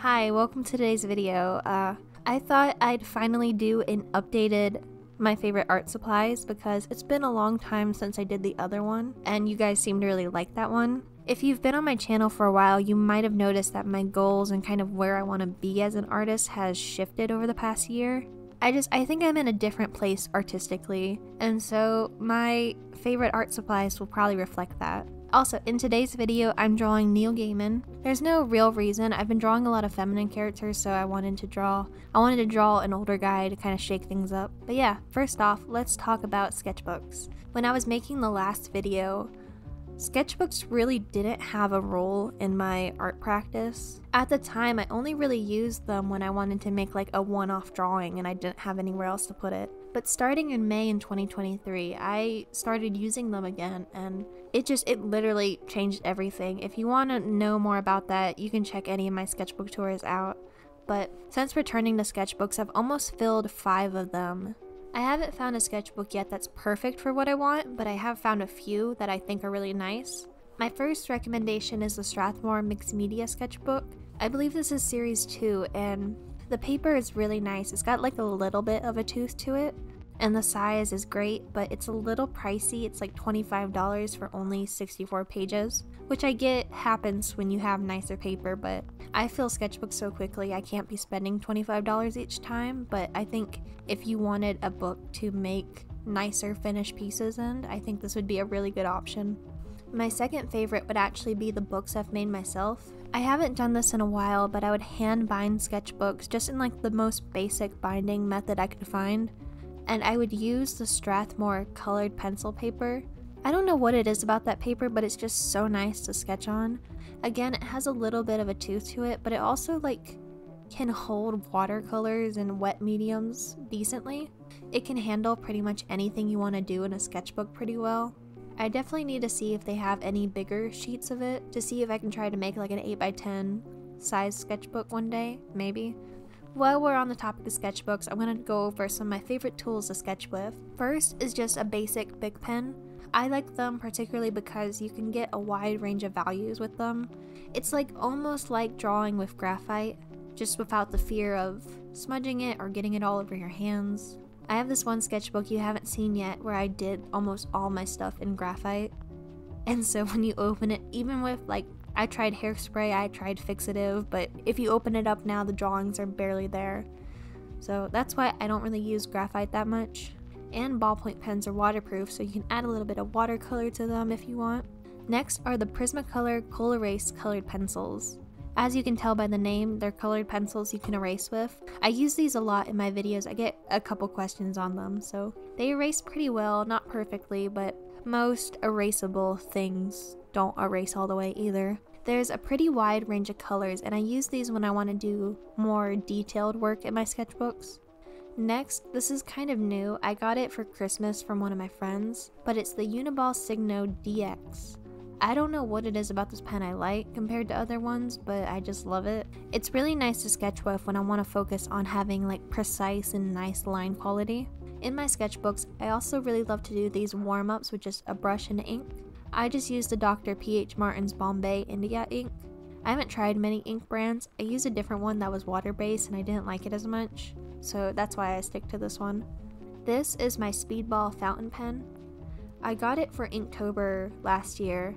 Hi, welcome to today's video. Uh, I thought I'd finally do an updated my favorite art supplies because it's been a long time since I did the other one and you guys seem to really like that one. If you've been on my channel for a while, you might have noticed that my goals and kind of where I want to be as an artist has shifted over the past year. I just, I think I'm in a different place artistically, and so my favorite art supplies will probably reflect that. Also, in today's video, I'm drawing Neil Gaiman. There's no real reason. I've been drawing a lot of feminine characters, so I wanted to draw. I wanted to draw an older guy to kind of shake things up. But yeah, first off, let's talk about sketchbooks. When I was making the last video, sketchbooks really didn't have a role in my art practice. At the time, I only really used them when I wanted to make like a one-off drawing and I didn't have anywhere else to put it. But starting in May in 2023, I started using them again and it just, it literally changed everything. If you want to know more about that, you can check any of my sketchbook tours out. But since returning to sketchbooks, I've almost filled five of them. I haven't found a sketchbook yet that's perfect for what I want, but I have found a few that I think are really nice. My first recommendation is the Strathmore Mixed Media Sketchbook. I believe this is series 2 and the paper is really nice. It's got like a little bit of a tooth to it, and the size is great, but it's a little pricey. It's like $25 for only 64 pages, which I get happens when you have nicer paper, but I fill sketchbooks so quickly I can't be spending $25 each time. But I think if you wanted a book to make nicer finished pieces in, I think this would be a really good option. My second favorite would actually be the books I've made myself. I haven't done this in a while, but I would hand bind sketchbooks just in like the most basic binding method I could find. And I would use the Strathmore colored pencil paper. I don't know what it is about that paper, but it's just so nice to sketch on. Again, it has a little bit of a tooth to it, but it also like can hold watercolors and wet mediums decently. It can handle pretty much anything you want to do in a sketchbook pretty well. I definitely need to see if they have any bigger sheets of it to see if I can try to make like an 8x10 size sketchbook one day, maybe. While we're on the topic of sketchbooks, I'm going to go over some of my favorite tools to sketch with. First is just a basic Bic pen. I like them particularly because you can get a wide range of values with them. It's like almost like drawing with graphite, just without the fear of smudging it or getting it all over your hands. I have this one sketchbook you haven't seen yet where I did almost all my stuff in graphite. And so when you open it, even with like, I tried hairspray, I tried fixative, but if you open it up now, the drawings are barely there. So that's why I don't really use graphite that much. And ballpoint pens are waterproof, so you can add a little bit of watercolor to them if you want. Next are the Prismacolor Col-Erase colored pencils. As you can tell by the name, they're colored pencils you can erase with. I use these a lot in my videos, I get a couple questions on them, so they erase pretty well, not perfectly, but most erasable things don't erase all the way either. There's a pretty wide range of colors, and I use these when I want to do more detailed work in my sketchbooks. Next, this is kind of new. I got it for Christmas from one of my friends, but it's the Uniball Signo DX. I don't know what it is about this pen I like compared to other ones, but I just love it. It's really nice to sketch with when I want to focus on having like precise and nice line quality. In my sketchbooks, I also really love to do these warm-ups with just a brush and ink. I just use the Dr. Ph. Martin's Bombay India ink. I haven't tried many ink brands. I used a different one that was water-based and I didn't like it as much, so that's why I stick to this one. This is my Speedball fountain pen. I got it for Inktober last year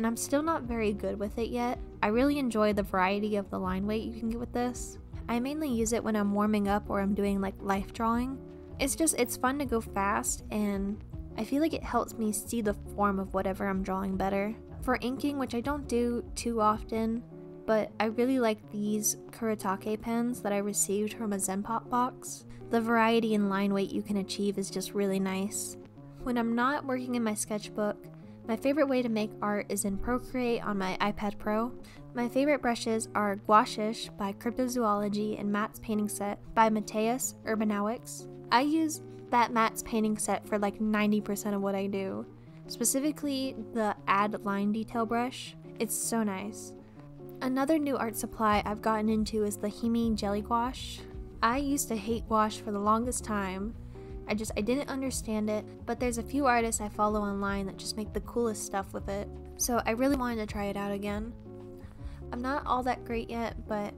and I'm still not very good with it yet. I really enjoy the variety of the line weight you can get with this. I mainly use it when I'm warming up or I'm doing like life drawing. It's just, it's fun to go fast and I feel like it helps me see the form of whatever I'm drawing better. For inking, which I don't do too often, but I really like these Kuretake pens that I received from a Zenpop box. The variety and line weight you can achieve is just really nice. When I'm not working in my sketchbook, my favorite way to make art is in Procreate on my iPad Pro. My favorite brushes are Gouache-ish by Cryptozoology and Matt's painting set by Mateusz Urbanowicz. I use that Matt's painting set for like 90% of what I do. Specifically, the Add Line Detail brush. It's so nice. Another new art supply I've gotten into is the Himi Jelly Gouache. I used to hate gouache for the longest time, I just I didn't understand it, but there's a few artists I follow online that just make the coolest stuff with it. So I really wanted to try it out again. I'm not all that great yet, but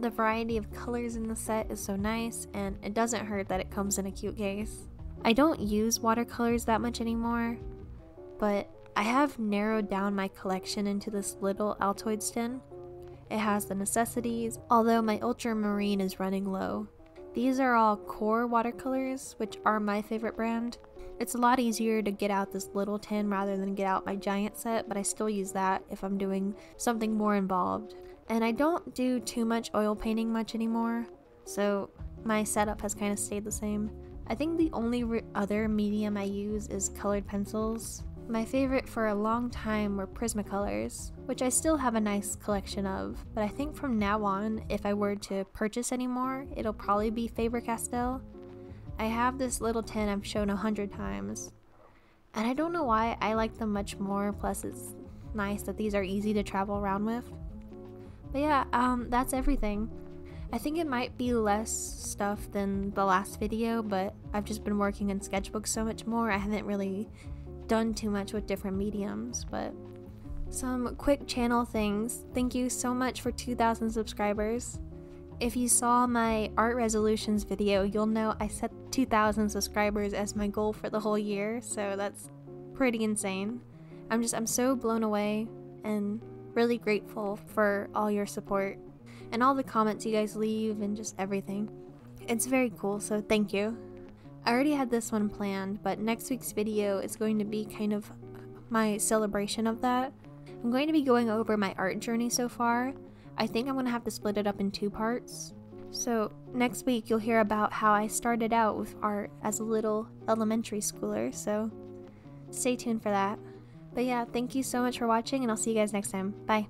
The variety of colors in the set is so nice, and it doesn't hurt that it comes in a cute case. I don't use watercolors that much anymore, but I have narrowed down my collection into this little Altoids tin. It has the necessities, although my ultramarine is running low. These are all Qor watercolors, which are my favorite brand. It's a lot easier to get out this little tin rather than get out my giant set, but I still use that if I'm doing something more involved. And I don't do too much oil painting much anymore, so my setup has kind of stayed the same. I think the only other medium I use is colored pencils. My favorite for a long time were Prismacolors, which I still have a nice collection of, but I think from now on, if I were to purchase any more, it'll probably be Faber-Castell. I have this little tin I've shown a hundred times. And I don't know why I like them much more, plus it's nice that these are easy to travel around with. But yeah, um, that's everything. I think it might be less stuff than the last video, but I've just been working in sketchbooks so much more, I haven't really done too much with different mediums, but some quick channel things. Thank you so much for 2,000 subscribers. If you saw my art resolutions video, you'll know I set 2,000 subscribers as my goal for the whole year, so that's pretty insane. I'm just, I'm so blown away and really grateful for all your support and all the comments you guys leave and just everything. It's very cool, so thank you. I already had this one planned, but next week's video is going to be kind of my celebration of that. I'm going to be going over my art journey so far I think I'm going to have to split it up in two parts. So, next week you'll hear about how I started out with art as a little elementary schooler, so stay tuned for that. But yeah, thank you so much for watching, and I'll see you guys next time. Bye.